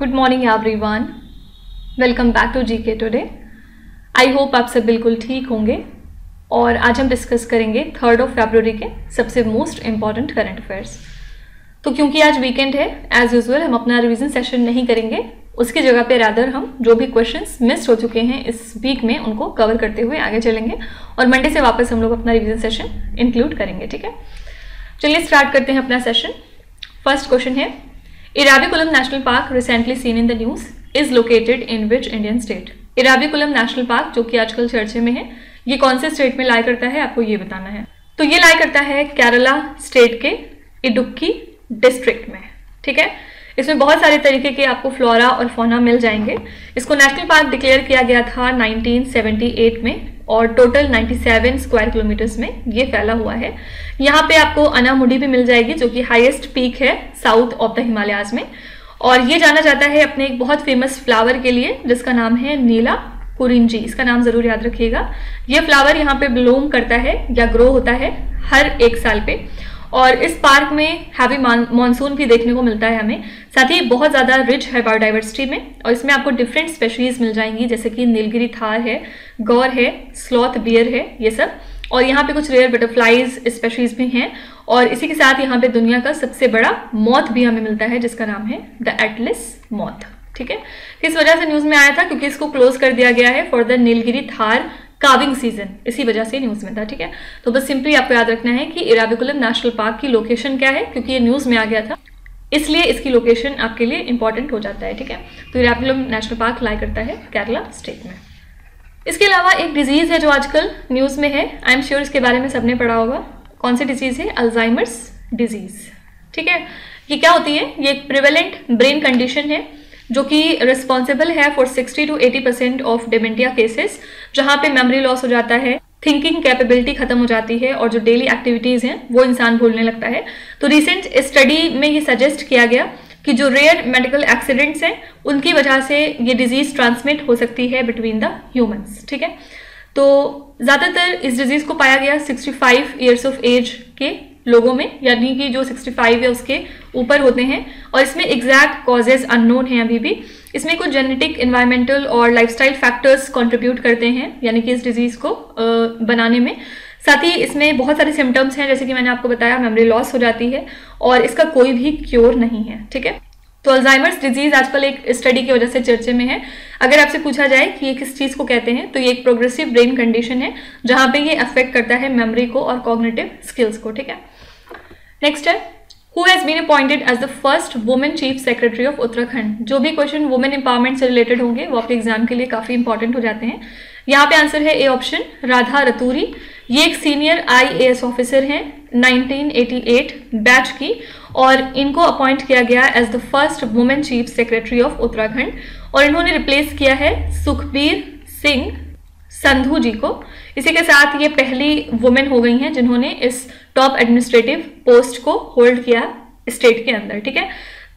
Good morning everyone welcome back to GK today I hope आप सब बिल्कुल ठीक होंगे और आज हम डिस्कस करेंगे थर्ड ऑफ़ फेब्रुवरी के सबसे मोस्ट इंपॉर्टेंट करंट अफेयर्स तो क्योंकि आज वीकेंड है एज यूजल हम अपना रिविजन सेशन नहीं करेंगे, उसकी जगह पे रादर हम जो भी क्वेश्चंस मिस हो चुके हैं इस वीक में उनको कवर करते हुए आगे चलेंगे और मंडे से वापस हम लोग अपना रिविजन सेशन इंक्लूड करेंगे, ठीक है? चलिए स्टार्ट करते हैं अपना सेशन फ़र्स्ट क्वेश्चन है Eravikulam national park recently seen in the news is located in which Indian state Eravikulam national park जो कि आजकल चर्चे में है, ये कौन से स्टेट में लाई करता है? आपको ये बताना है। तो ये लाई करता है केरला स्टेट के इडुक्की डिस्ट्रिक्ट में, ठीक है? इसमें बहुत सारे तरीके के आपको फ्लोरा और फोना मिल जाएँगे। इसको नेशनल पार्क डिक्लेयर किया गया था 1978 में। और टोटल 97 स्क्वायर किलोमीटर्स में ये फैला हुआ है। यहाँ पे आपको अनामुडी भी मिल जाएगी, जो कि हाईएस्ट पीक है साउथ ऑफ़ द हिमालयाज में। और ये जाना जाता है अपने एक बहुत फ़ेमस फ्लावर के लिए, जिसका नाम है नीला कुरिंजी। इसका नाम ज़रूर याद रखिएगा। ये फ्लावर यहाँ पे ब्लूम करता है या ग्रो होता है हर एक साल पे। और इस पार्क में हैवी मानसून भी देखने को मिलता है हमें। साथ ही बहुत ज़्यादा रिच है बायोडाइवर्सिटी में और इसमें आपको डिफरेंट स्पेशीज मिल जाएँगी, जैसे कि नीलगिरी थार है, गौर है स्लॉथ बियर है, ये सब। और यहाँ पे कुछ रेयर बटरफ्लाइज स्पेशीज भी हैं और इसी के साथ यहाँ पे दुनिया का सबसे बड़ा मौत भी हमें मिलता है, जिसका नाम है द एटलिस मौत ठीक है? किस वजह से न्यूज़ में आया था? क्योंकि इसको क्लोज कर दिया गया है for the Nilgiri tahr calving season इसी वजह से न्यूज़ में था ठीक है? तो बस सिंपली आपको याद रखना है कि इराविकुलम नेशनल पार्क की लोकेशन क्या है, क्योंकि ये न्यूज़ में आ गया था। इसलिए इसकी लोकेशन आपके लिए इंपॉर्टेंट हो जाता है, ठीक है? तो इराविकुलम नेशनल पार्क लाई करता है केरला स्टेट में। इसके अलावा एक डिज़ीज़ है जो आजकल न्यूज़ में है आई एम श्योर इसके बारे में सबने पढ़ा होगा। कौन सी डिज़ीज़ है? अल्जाइमर्स डिज़ीज़ ठीक है? ये क्या होती है? ये एक प्रिवेलेंट ब्रेन कंडीशन है। जो कि रिस्पॉन्सिबल है for 60 to 80 percent of dementia cases जहाँ पे मेमोरी लॉस हो जाता है थिंकिंग कैपेबिलिटी खत्म हो जाती है, और जो डेली एक्टिविटीज़ हैं, वो इंसान भूलने लगता है। तो रिसेंट स्टडी में ये सजेस्ट किया गया कि जो रेयर मेडिकल एक्सीडेंट्स हैं, उनकी वजह से ये डिज़ीज़ ट्रांसमिट हो सकती है बिटवीन द ह्यूमंस ठीक है? तो ज़्यादातर इस डिज़ीज़ को पाया गया 65 ईयर्स ऑफ़ एज के लोगों में, यानी कि जो 65 या उसके ऊपर होते हैं, और इसमें एग्जैक्ट कॉजेज अननोन हैं अभी भी। इसमें कुछ जेनेटिक इन्वायरमेंटल और लाइफस्टाइल फैक्टर्स कंट्रीब्यूट करते हैं, यानी कि इस डिज़ीज़ को बनाने में। साथ ही इसमें बहुत सारे सिम्टम्स हैं, जैसे कि मैंने आपको बताया मेमोरी लॉस हो जाती है, और इसका कोई भी क्योर नहीं है, ठीक है? तो अल्जाइमर्स डिज़ीज़ आजकल एक स्टडी की वजह से चर्चे में है। अगर आपसे पूछा जाए कि ये किस चीज़ को कहते हैं तो ये एक प्रोग्रेसिव ब्रेन कंडीशन है, जहाँ पे ये अफेक्ट करता है मेमोरी को और कॉग्निटिव स्किल्स को, ठीक है? नेक्स्ट है who has been appointed as the first women chief secretary of Uttarakhand जो भी क्वेश्चन वुमेन इंपावरमेंट से रिलेटेड होंगे, वो आपके एग्ज़ाम के लिए काफ़ी इंपॉर्टेंट हो जाते हैं। यहाँ पे आंसर है ए ऑप्शन राधा रतूरी। ये एक सीनियर आईएएस ऑफिसर हैं 1988 बैच की। और इनको अपॉइंट किया गया as the first women chief secretary of Uttarakhand और इन्होंने रिप्लेस किया है सुखबीर सिंह संधू जी को। इसी के साथ ये पहली वुमेन हो गई हैं जिन्होंने इस टॉप एडमिनिस्ट्रेटिव पोस्ट को होल्ड किया स्टेट के अंदर, ठीक है?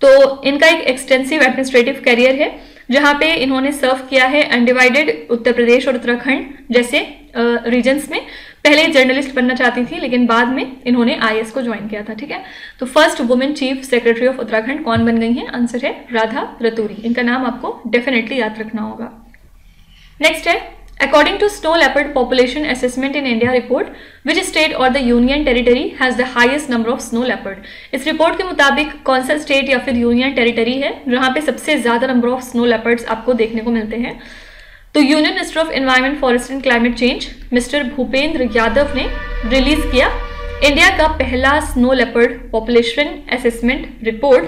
तो इनका एक एक्सटेंसिव एडमिनिस्ट्रेटिव करियर है, जहाँ पे इन्होंने सर्व किया है अनडिवाइडेड उत्तर प्रदेश और उत्तराखंड जैसे रीजन्स में। पहले जर्नलिस्ट बनना चाहती थी लेकिन बाद में इन्होंने आई को ज्वाइन किया था ठीक है? तो first women chief secretary of Uttarakhand कौन बन गई है? आंसर है राधा रतूरी इनका नाम आपको डेफिनेटली याद रखना होगा। नेक्स्ट है According to snow leopard population assessment in India report, which state or the union territory has the highest number of snow leopard? इस रिपोर्ट के मुताबिक कौन सा स्टेट या फिर यूनियन टेरिटरी है जहाँ पे सबसे ज़्यादा नंबर ऑफ़ स्नो लेपर्ड्स आपको देखने को मिलते हैं? तो union minister of environment forest and climate change, mister Bhupender Yadav ने रिलीज़ किया इंडिया का पहला snow leopard population assessment report.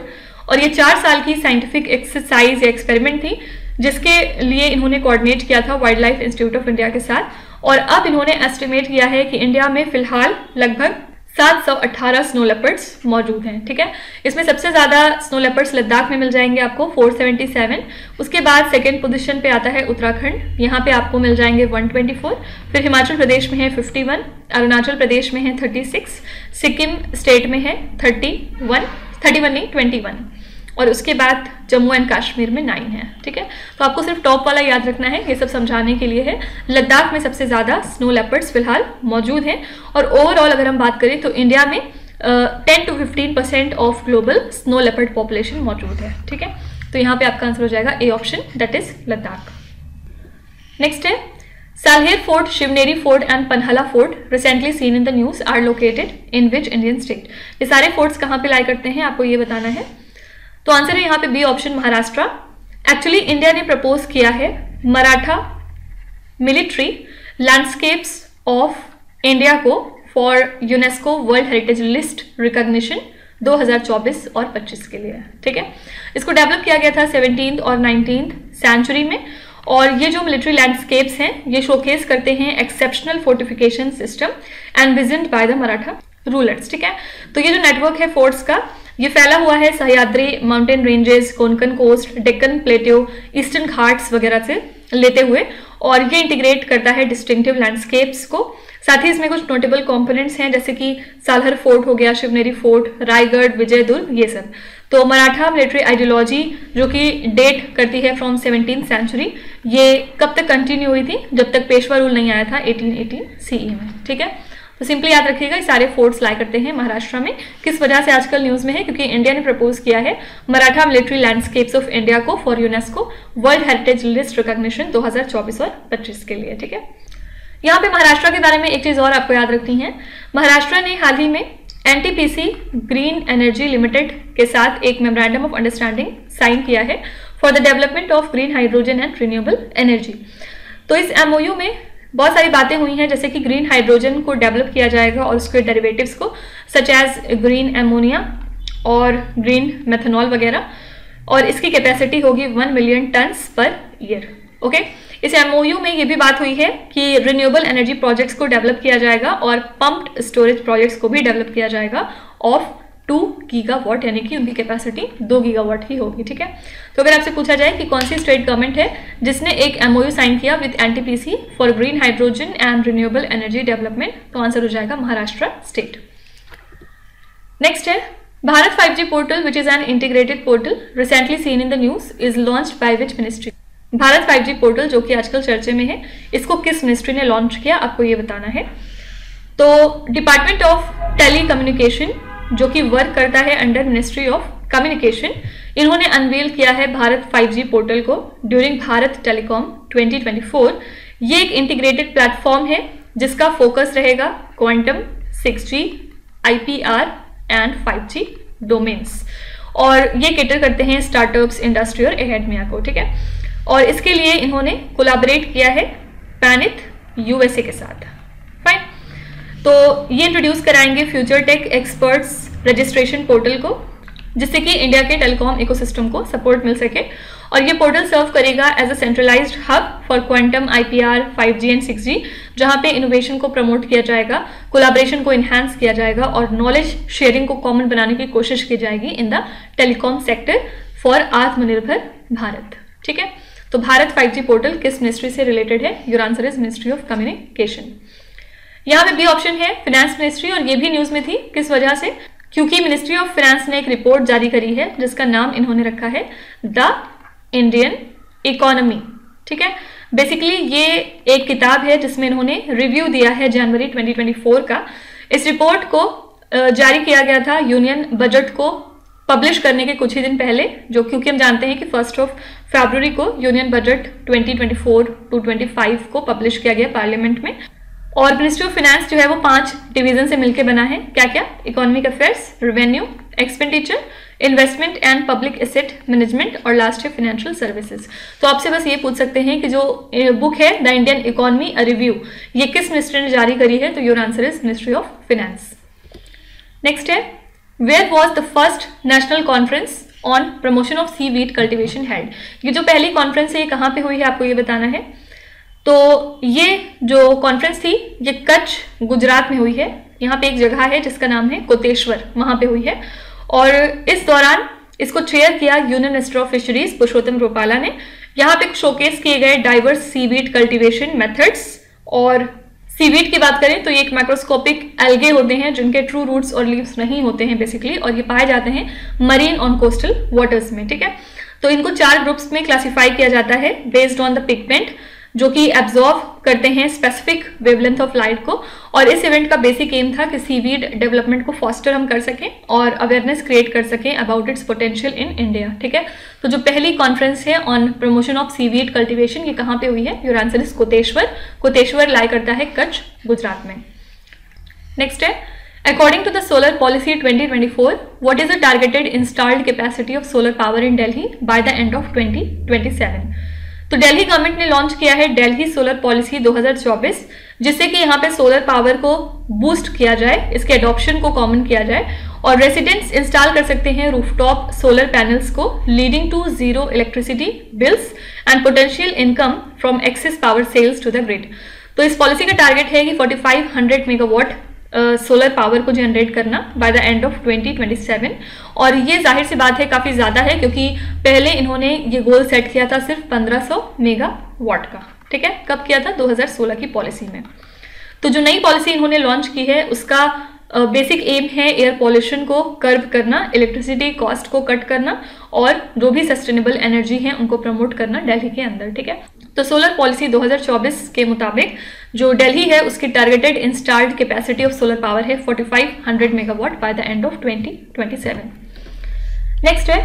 और ये चार साल की साइंटिफिक एक्सरसाइज या एक्सपेरिमेंट थी, जिसके लिए इन्होंने कोऑर्डिनेट किया था wild life institute of India के साथ। और अब इन्होंने एस्टिमेट किया है कि इंडिया में फ़िलहाल लगभग 718 स्नो लेपर्ड्स मौजूद हैं, ठीक है? इसमें सबसे ज़्यादा स्नो लेपर्ड्स लद्दाख में मिल जाएँगे आपको 477 उसके बाद सेकेंड पोजिशन पे आता है उत्तराखंड, यहाँ पे आपको मिल जाएँगे 124 फिर हिमाचल प्रदेश में है 51 अरुणाचल प्रदेश में है 36 सिक्किम स्टेट में है 31 31 नहीं 21 और उसके बाद जम्मू एंड कश्मीर में नाइन है, ठीक है? तो आपको सिर्फ़ टॉप वाला याद रखना है, ये सब समझाने के लिए है। लद्दाख में सबसे ज़्यादा स्नो लेपर्ड्स फ़िलहाल मौजूद हैं। और ओवरऑल अगर हम बात करें तो इंडिया में ten to fifteen percent of global snow leopard population मौजूद है, ठीक है? तो यहाँ पे आपका आंसर हो जाएगा A option that is Ladakh. Next है Salher fort Shivneri fort and Panhala fort recently seen in the news are located in which Indian state ये सारे फोर्ट्स कहाँ पे लाई करते हैं, आपको ये बताना है। तो आंसर है यहाँ पे B option Maharashtra actually India ने प्रपोज किया है Maratha military landscapes of India को for UNESCO world heritage list recognition 2024 और 25 के लिए। ठीक है? इसको डेवलप किया गया था सेवनटीन और नाइनटीन सेंचुरी में और ये जो मिलिट्री लैंडस्केप्स हैं, ये शोकेस करते हैं exceptional fortification system and vision by the Maratha rulers ठीक है? तो ये जो नेटवर्क है फोर्ट्स का ये फैला हुआ है Sahyadri mountain ranges Konkan coast Deccan plateau eastern Ghats वगैरह से लेते हुए और ये इंटीग्रेट करता है डिस्टिंक्टिव लैंडस्केप्स को। साथ ही इसमें कुछ नोटेबल कंपोनेंट्स हैं, जैसे कि सालहर फोर्ट हो गया, शिवनेरी फोर्ट रायगढ़, विजयदुर्ग, ये सब। तो मराठा मिलिट्री आइडियोलॉजी जो कि डेट करती है फ्रॉम सेवनटीन सेंचुरी ये कब तक कंटिन्यू हुई थी? जब तक पेशवा रूल नहीं आया था 1818 सीई में। ठीक है? तो सिंपली याद रखिएगा सारे फोर्ट्स लाई करते हैं महाराष्ट्र में। किस वजह से आजकल न्यूज़ में है? क्योंकि इंडिया ने प्रपोज किया है Maratha military landscapes of India को for UNESCO world heritage list recognition 2024 और 25 के लिए, ठीक है? यहाँ पे महाराष्ट्र के बारे में एक चीज़ और आपको याद रखनी है। महाराष्ट्र ने हाल ही में एनटीपीसी ग्रीन एनर्जी लिमिटेड के साथ एक मेमोरेंडम ऑफ़ अंडरस्टैंडिंग साइन किया है for the development of green hydrogen and renewable energy तो इस एमओयू में बहुत सारी बातें हुई हैं, जैसे कि ग्रीन हाइड्रोजन को डेवलप किया जाएगा और उसके डेरिवेटिव्स को सच एज ग्रीन एमोनिया और ग्रीन मेथनॉल वगैरह, और इसकी कैपेसिटी होगी one million tonnes per year okay इस एमओयू में ये भी बात हुई है कि रिन्यूएबल एनर्जी प्रोजेक्ट्स को डेवलप किया जाएगा और पंप्ड स्टोरेज प्रोजेक्ट्स को भी डेवलप किया जाएगा ऑफ़ टू गीगा वॉट यानी कि उनकी कैपेसिटी दो गीगा वॉट ही होगी, ठीक है? तो अगर आपसे पूछा जाए कि कौन सी स्टेट गवर्नमेंट है जिसने एक एमओयू साइन किया with NTPC for green hydrogen and renewable energy development तो आंसर हो जाएगा महाराष्ट्र स्टेट नेक्स्ट है, Bharat 5G portal which is an integrated portal recently seen in the news is launch by which ministry Bharat 5G portal जो कि आजकल चर्चे में है, इसको किस मिनिस्ट्री ने लॉन्च किया? आपको ये बताना है। तो डिपार्टमेंट ऑफ़ टेली कम्युनिकेशन जो कि वर्क करता है अंडर मिनिस्ट्री ऑफ़ कम्युनिकेशन इन्होंने अनवील किया है भारत 5G पोर्टल को ड्यूरिंग भारत टेलीकॉम 2024 ये एक इंटीग्रेटेड प्लेटफॉर्म है जिसका फोकस रहेगा quantum 6G, IPR and 5G domains और ये केटर करते हैं स्टार्टअप्स इंडस्ट्री और एकेडमिया को ठीक है? और इसके लिए इन्होंने कोलाबरेट किया है पैनिथ यूएसए के साथ। तो ये इंट्रोड्यूस कराएँगे future tech experts registration portal को, जिससे कि इंडिया के टेलीकॉम इकोसिस्टम को सपोर्ट मिल सके। और ये पोर्टल सर्व करेगा as a centralized hub for quantum IPR 5G and 6G जहाँ पे इनोवेशन को प्रमोट किया जाएगा कोलाब्रेशन को इन्हांस किया जाएगा और नॉलेज शेयरिंग को कॉमन बनाने की कोशिश की जाएगी in the telecom sector for Atmanirbhar Bharat. ठीक है? तो भारत 5G पोर्टल किस मिनिस्ट्री से रिलेटेड है? Your answer is ministry of communication यहाँ पे बी ऑप्शन है फाइनेंस मिनिस्ट्री और ये भी न्यूज़ में थी, किस वजह से? क्योंकि मिनिस्ट्री ऑफ़ फाइनेंस ने एक रिपोर्ट जारी करी है, जिसका नाम इन्होंने रखा है द इंडियन इकोनॉमी ठीक है? बेसिकली ये एक किताब है, जिसमें इन्होंने रिव्यू दिया है जनवरी 2024 का। इस रिपोर्ट को जारी किया गया था यूनियन बजट को पब्लिश करने के कुछ ही दिन पहले, जो क्योंकि हम जानते हैं कि फ़र्स्ट ऑफ़ फरवरी को यूनियन बजट 2024 टू 25 को पब्लिश किया गया पार्लियामेंट में। और मिनिस्ट्री ऑफ़ फाइनेंस जो है वो पाँच डिवीज़न से मिलकर बना है। क्या क्या economic affairs revenue expenditure investment and public asset management और लास्ट है फाइनेंशियल सर्विसेज़ तो आपसे बस ये पूछ सकते हैं कि जो बुक है द इंडियन इकोनॉमी रिव्यू ये किस मिनिस्ट्री ने जारी करी है? तो your answer is ministry of finance next है where was the first national conference on promotion of seaweed cultivation held ये जो पहली कॉन्फ्रेंस है, ये कहाँ पे हुई है, आपको ये बताना है? तो ये जो कॉन्फ्रेंस थी, ये कच्छ, गुजरात में हुई है। यहाँ पे एक जगह है जिसका नाम है कोतेश्वर, वहाँ पे हुई है। और इस दौरान इसको चेयर किया union minister of fisheries Purushottam Rupala ने। यहाँ पे शोकेस किए गए डाइवर्स सीवीड कल्टीवेशन मेथड्स और सीवीड की बात करें तो ये एक माइक्रोस्कोपिक एल्गे होते हैं, जिनके ट्रू रूट्स और लीव्स नहीं होते हैं बेसिकली और ये पाए जाते हैं मरीन ऑन कोस्टल वाटर्स में, ठीक है? तो इनको चार ग्रुप्स में क्लासिफाई किया जाता है बेस्ड ऑन द पिगमेंट जो कि एब्जॉर्व करते हैं स्पेसिफिक वेवलेंथ ऑफ़ लाइट को। और इस इवेंट का बेसिक एम था कि सीवीड डेवलपमेंट को फॉस्टर हम कर सकें और अवेयरनेस क्रिएट कर सकें about its potential in India ठीक है? तो जो पहली कॉन्फ्रेंस है on promotion of seaweed cultivation ये कहाँ पे हुई है? Your answer is Koteshwar. Koteshwar lie करता है कच्छ गुजरात में। नेक्स्ट है According to the Solar Policy 2024, what is the targeted installed capacity of solar power in Delhi by the end of 2027? तो दिल्ली गवर्नमेंट ने लॉन्च किया है दिल्ली सोलर पॉलिसी 2024 जिससे कि यहाँ पे सोलर पावर को बूस्ट किया जाए, इसके अडॉप्शन को कॉमन किया जाए, और रेसिडेंट्स इंस्टॉल कर सकते हैं रूफटॉप सोलर पैनल्स को leading to zero electricity bills and potential income from excess power sales to the grid तो इस पॉलिसी का टारगेट है कि 4500 मेगावाट सोलर पावर को जनरेट करना बाय द एंड ऑफ़ 2027 और ये ज़ाहिर सी बात है काफ़ी ज़्यादा है क्योंकि पहले इन्होंने ये गोल सेट किया था सिर्फ़ 1500 मेगा वाट का, ठीक है? कब किया था? 2016 की पॉलिसी में। तो जो नई पॉलिसी इन्होंने लॉन्च की है, उसका बेसिक एम है एयर पॉल्यूशन को कर्व करना इलेक्ट्रिसिटी कॉस्ट को कट करना और जो भी सस्टेनेबल एनर्जी है, उनको प्रमोट करना दिल्ली के अंदर, ठीक है? तो सोलर पॉलिसी 2024 के मुताबिक जो दिल्ली है, उसकी targeted installed capacity of solar power है 4500 megawatt by the end of 2027 next है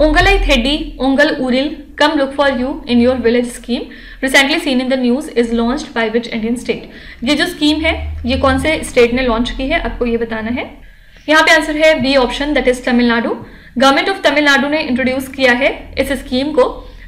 Ungalai Thedi Ungal Ooril come look for you in your village scheme recently seen in the news is launched by which Indian state ये जो scheme है, ये कौन से state ने launch की है? आपको ये बताना है। यहाँ पे आंसर है B option that is Tamil Nadu government of Tamil Nadu ने इंट्रोड्यूस किया है इस स्कीम को।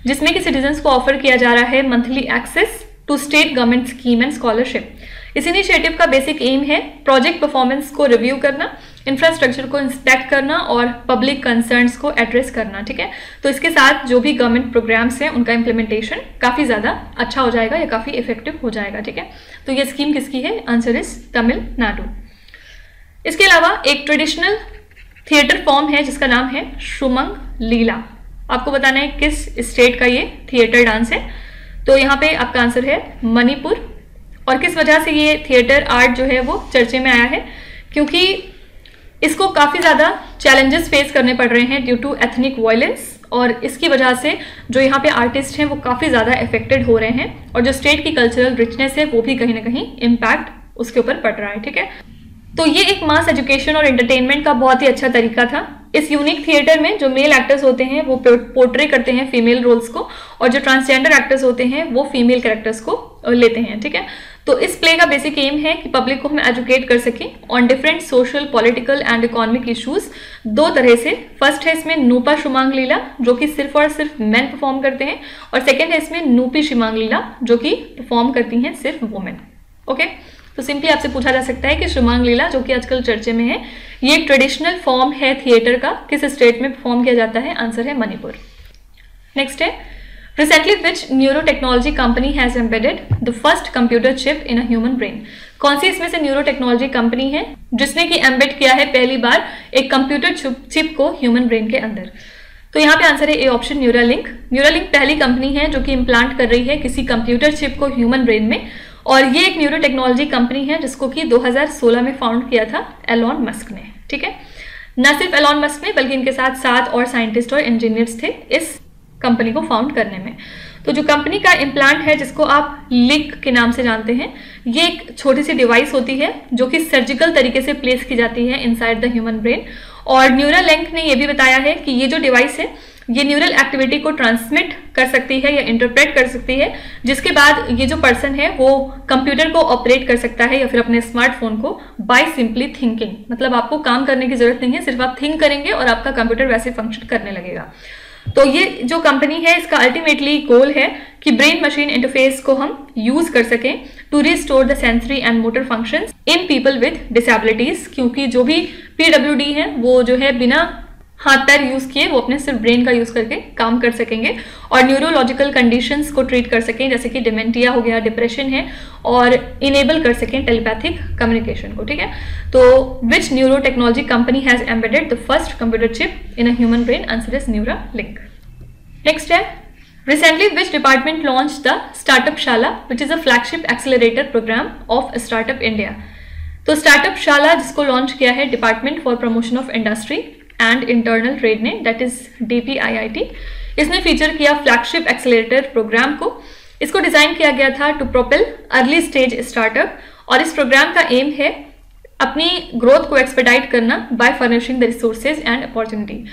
जिसमें कि सिटीजन्स को ऑफ़र किया जा रहा है monthly access to state government scheme and scholarship इस इनिशिएटिव का बेसिक एम है प्रोजेक्ट परफॉर्मेंस को रिव्यू करना इंफ्रास्ट्रक्चर को इंस्पेक्ट करना और पब्लिक कंसर्न्स को एड्रेस करना, ठीक है? तो इसके साथ जो भी गवर्नमेंट प्रोग्राम्स हैं, उनका इम्प्लीमेंटेशन काफ़ी ज़्यादा अच्छा हो जाएगा, या काफ़ी इफ़ेक्टिव हो जाएगा, ठीक है? तो ये स्कीम किसकी है? आंसर इज़ तमिलनाडु इसके अलावा एक ट्रेडिशनल थिएटर फॉर्म है, जिसका नाम है शुमंग लीला आपको बताना है किस स्टेट का ये थिएटर डांस है। तो यहाँ पे आपका आंसर है मणिपुर। और किस वजह से ये थिएटर आर्ट जो है वो चर्चे में आया है? क्योंकि इसको काफ़ी ज़्यादा चैलेंजेस फेस करने पड़ रहे हैं ड्यू टू एथनिक वायलेंस और इसकी वजह से जो यहाँ पे आर्टिस्ट हैं वो काफ़ी ज़्यादा इफेक्टेड हो रहे हैं। और जो स्टेट की कल्चरल रिचनेस है वो भी कहीं ना कहीं इम्पैक्ट उसके ऊपर पड़ रहा है, ठीक है? तो ये एक मास एजुकेशन और एंटरटेनमेंट का बहुत ही अच्छा तरीका था। इस यूनिक थिएटर में जो मेल एक्टर्स होते हैं, वो पोर्ट्रे करते हैं फीमेल रोल्स को और जो ट्रांसजेंडर एक्टर्स होते हैं, वो फीमेल कैरेक्टर्स को लेते हैं, ठीक है? तो इस प्ले का बेसिक एम है कि पब्लिक को हम एजुकेट कर सकें on different social political and economic issues दो तरह से। फ़र्स्ट है इसमें नूपा शुमांग लीला जो कि सिर्फ़ और सिर्फ़ मैन परफॉर्म करते हैं और सेकेंड है इसमें नूपी शिमांग लीला जो कि परफॉर्म करती हैं सिर्फ़ वुमेन ओके okay? तो सिंपली आपसे पूछा जा सकता है कि श्रीमांग लीला, जो कि आजकल चर्चे में है, ये एक ट्रेडिशनल फॉर्म है थिएटर का? किस स्टेट में परफॉर्म किया जाता है? आंसर है मणिपुर। नेक्स्ट है recently which neuro technology company has embedded the first computer chip in human brain कौन सी इसमें से न्यूरो टेक्नोलॉजी कंपनी है? जिसने कि एम्बेड किया है पहली बार एक कंप्यूटर चिप को ह्यूमन ब्रेन के अंदर। तो यहाँ पे आंसर है ए ऑप्शन न्यूरालिंक न्यूरालिंक पहली कंपनी है जो कि इम्प्लांट कर रही है किसी कंप्यूटर चिप को ह्यूमन ब्रेन में। और ये एक न्यूरो टेक्नोलॉजी कंपनी है, जिसको कि 2016 में फाउंड किया था एलॉन मस्क ने, ठीक है? न सिर्फ़ एलॉन मस्क ने बल्कि इनके साथ सात और साइंटिस्ट और इंजीनियर्स थे इस कंपनी को फाउंड करने में। तो जो कंपनी का इम्प्लांट है, जिसको आप लिंक के नाम से जानते हैं, ये एक छोटी सी डिवाइस होती है, जो कि सर्जिकल तरीके से प्लेस की जाती है इनसाइड द ह्यूमन ब्रेन और न्यूरा लिंक ने यह भी बताया है कि ये जो डिवाइस है ये न्यूरल एक्टिविटी को ट्रांसमिट कर सकती है या इंटरप्रेट कर सकती है, जिसके बाद ये जो पर्सन है, वो कंप्यूटर को ऑपरेट कर सकता है या फिर अपने स्मार्टफ़ोन को बाय सिंपली थिंकिंग मतलब आपको काम करने की ज़रूरत नहीं है, सिर्फ़ आप थिंक करेंगे और आपका कंप्यूटर वैसे फ़ंक्शन करने लगेगा। तो ये जो कंपनी है, इसका अल्टीमेटली गोल है कि ब्रेन मशीन इंटरफेस को हम यूज़ कर सकें to restore the sensory and motor functions in people with disabilities क्योंकि जो भी पीडब्ल्यू है, वो जो है बिना हाथ पैर यूज़ किए वो अपने सिर्फ़ ब्रेन का यूज़ करके काम कर सकेंगे और न्यूरोलॉजिकल कंडीशंस को ट्रीट कर सकें जैसे कि डिमेंटिया हो गया डिप्रेशन है और इनेबल कर सकें टेलीपैथिक कम्युनिकेशन को ठीक है? तो which neuro technology company has embedded the first computer chip in a human brain answer is Neuralink next है. Recently, which department launched the Startup Shala, which is a flagship accelerator program of Startup India? तो startup Shala जिसको launch किया है department for promotion of industry and internal trade ने that is D इसने feature किया flagship accelerator program को। इसको design किया गया था to propel early stage startup और इस प्रोग्राम का एम है अपनी ग्रोथ को एक्सपेडाइट करना by furnishing the resources and opportunity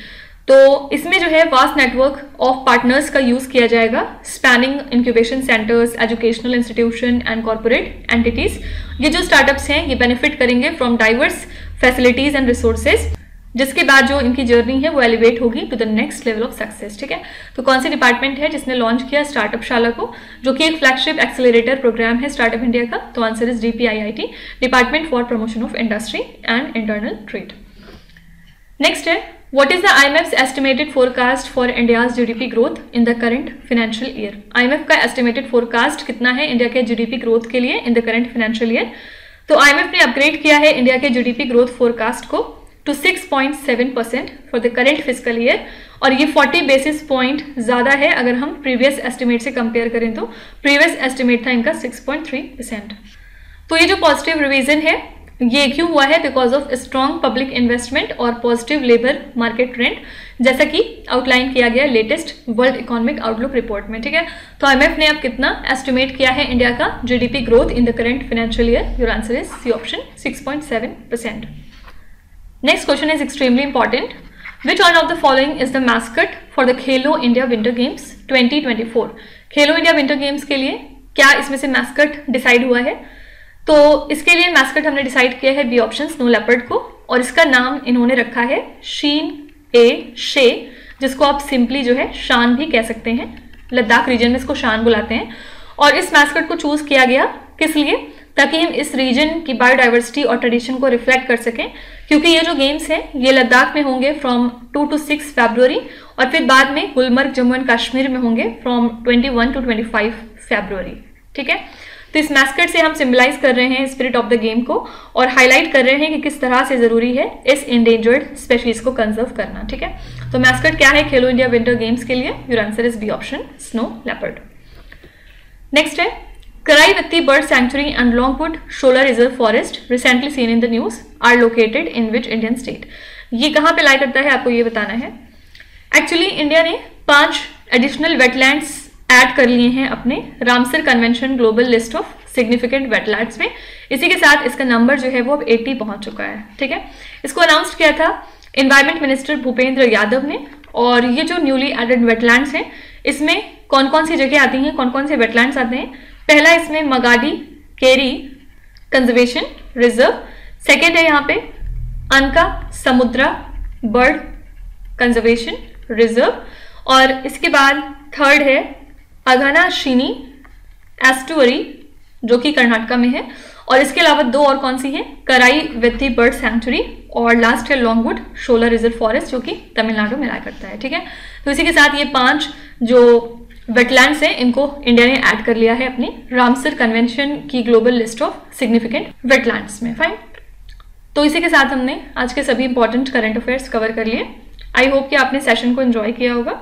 तो इसमें जो है वास्ट नेटवर्क ऑफ़ पार्टनर्स का यूज़ किया जाएगा spanning incubation centres educational institution and corporate entities ये जो स्टार्टअप्स हैं, ये बेनिफिट करेंगे from diverse facilities and resources जिसके बाद जो इनकी जर्नी है, वो एलिवेट होगी to the next level of success ठीक है तो कौन सी डिपार्टमेंट है जिसने लॉन्च किया स्टार्टअप शाला को जो कि एक फ्लैगशिप एक्सेलरेटर प्रोग्राम है स्टार्टअप इंडिया का तो answer is DPIIT department for promotion of industry and internal trade next है, What is the IMF's estimated forecast for India's GDP growth in the current financial year? IMF का estimated forecast कितना है India के GDP growth के लिए in the current financial year? तो IMF ने upgrade किया है इंडिया के GDP growth forecast को to 6.7 percent for the current physical year और ये 40 बेसिस पॉइंट ज़्यादा है अगर हम प्रीवियस एस्टिमेट से कंपेयर करें तो। प्रीवियस एस्टिमेट था इनका 6.3 परसेंट तो ये जो पॉजिटिव रिवीजन है, ये क्यों हुआ है? Because of strong public investment और पॉजिटिव लेबर मार्केट ट्रेंड जैसा कि आउटलाइन किया गया latest world economic outlook report में, ठीक है? तो आईएमएफ ने अब कितना एस्टिमेट किया है इंडिया का? GDP growth in the current financial year your answer is C option 6.7 percent Next question is extremely important. Which one of the following is the mascot for the Khelo India Winter Games 2024? Khelo India winter games के लिए क्या इसमें से mascot decide हुआ है तो इसके लिए मैस्कट हमने डिसाइड किया है बी ऑप्शन स्नो लेपर्ड को, और इसका नाम इन्होंने रखा है शीन ए शे जिसको आप सिंपली जो है शान भी कह सकते हैं लद्दाख रीजन में इसको शान बुलाते हैं और इस मैस्कट को चूज़ किया गया किस लिए ताकि हम इस रीजन की बायोडाइवर्सिटी और ट्रेडिशन को रिफ्लेक्ट कर सकें, क्योंकि ये जो गेम्स हैं, ये लद्दाख में होंगे from two to six February और फिर बाद में गुलमर्ग, जम्मू एंड कश्मीर में होंगे from twenty one to twenty five February ठीक है? तो इस मैस्कट से हम सिम्बलाइज कर रहे हैं स्पिरिट ऑफ़ द गेम को और हाईलाइट कर रहे हैं कि किस तरह से ज़रूरी है इस इंडेंजर्ड स्पेशीज को कंजर्व करना, ठीक है? तो मैस्कट क्या है खेलो इंडिया विंटर गेम्स के लिए? Your answer is B option snow leopard next है Karaivatti Bird Sanctuary and Longwood Shola Reserve Forest, recently seen in the news, are located in which Indian state? ये कहाँ पे लाई करता है? आपको ये बताना है। एक्चुअली इंडिया ने पाँच एडिशनल वेटलैंड्स ऐड कर लिए हैं अपने Ramsar convention global list of significant wetlands में। इसी के साथ इसका नंबर जो है वो अब 80 पहुँच चुका है ठीक है? इसको अनाउंस किया था इन्वायरमेंट मिनिस्टर भूपेंद्र यादव ने और ये जो न्यूली एडेड वेटलैंड्स हैं इसमें कौन कौन सी जगह आती हैं कौन कौन से वेटलैंड्स आते हैं? पहला इसमें Magadi, Kere conservation reserve second है यहाँ पे अनका समुद्रा बर्ड कंजर्वेशन रिज़र्व और इसके बाद थर्ड है अघना, शीनी एस्टुअरी जो कि कर्नाटका में है. और इसके अलावा दो और कौन सी है? कराई विथी बर्ड सेंचुरी और लास्ट है लॉन्गवुड शोला रिज़र्व फॉरेस्ट जो कि तमिलनाडु में लाया करता है. ठीक है? तो इसी के साथ ये पाँच जो वेटलैंड्स हैं, इनको इंडिया ने ऐड कर लिया है अपनी रामसर कन्वेंशन की global list of significant wetlands में। फाइन तो इसी के साथ हमने आज के सभी इंपॉर्टेंट करंट अफेयर्स कवर कर लिए। आई होप कि आपने सेशन को एंजॉय किया होगा।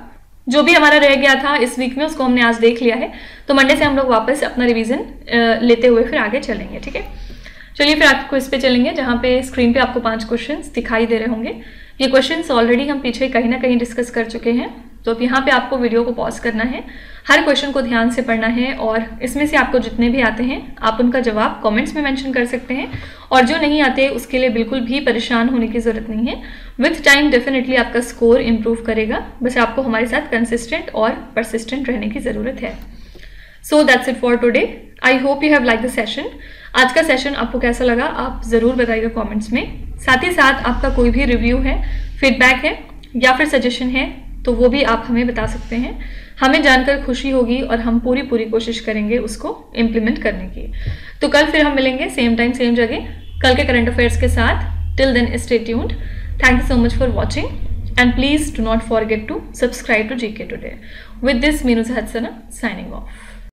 जो भी हमारा रह गया था इस वीक में, उसको हमने आज देख लिया है। तो मंडे से हम लोग वापस अपना रिवीजन लेते हुए फिर आगे चलेंगे, ठीक है? चलिए फिर आपको इस पे चलेंगे, जहाँ पे स्क्रीन पे आपको पाँच क्वेश्चंस दिखाई दे रहे होंगे। ये क्वेश्चंस ऑलरेडी हम पीछे कहीं ना कहीं डिस्कस कर चुके हैं। तो अब यहाँ पे आपको वीडियो को पॉज करना है। हर क्वेश्चन को ध्यान से पढ़ना है और इसमें से आपको जितने भी आते हैं, आप उनका जवाब कमेंट्स में मेंशन कर सकते हैं। और जो नहीं आते, उसके लिए बिल्कुल भी परेशान होने की ज़रूरत नहीं है। विथ टाइम डेफिनेटली आपका स्कोर इम्प्रूव करेगा। बस आपको हमारे साथ कंसिस्टेंट और परसिस्टेंट रहने की ज़रूरत है। So that's it for today I hope you have like the session आज का सेशन आपको कैसा लगा, आप ज़रूर बताइएगा कॉमेंट्स में। साथ ही साथ आपका कोई भी रिव्यू है फीडबैक है, या फिर सजेशन है तो वो भी आप हमें बता सकते हैं। हमें जानकर खुशी होगी और हम पूरी पूरी कोशिश करेंगे उसको इम्प्लीमेंट करने की। तो कल फिर हम मिलेंगे सेम टाइम सेम जगह। कल के करंट अफेयर्स के साथ। Till then stay tuned thank you so much for watching and please do not forget to subscribe to G K today with this Meenu हथसना signing of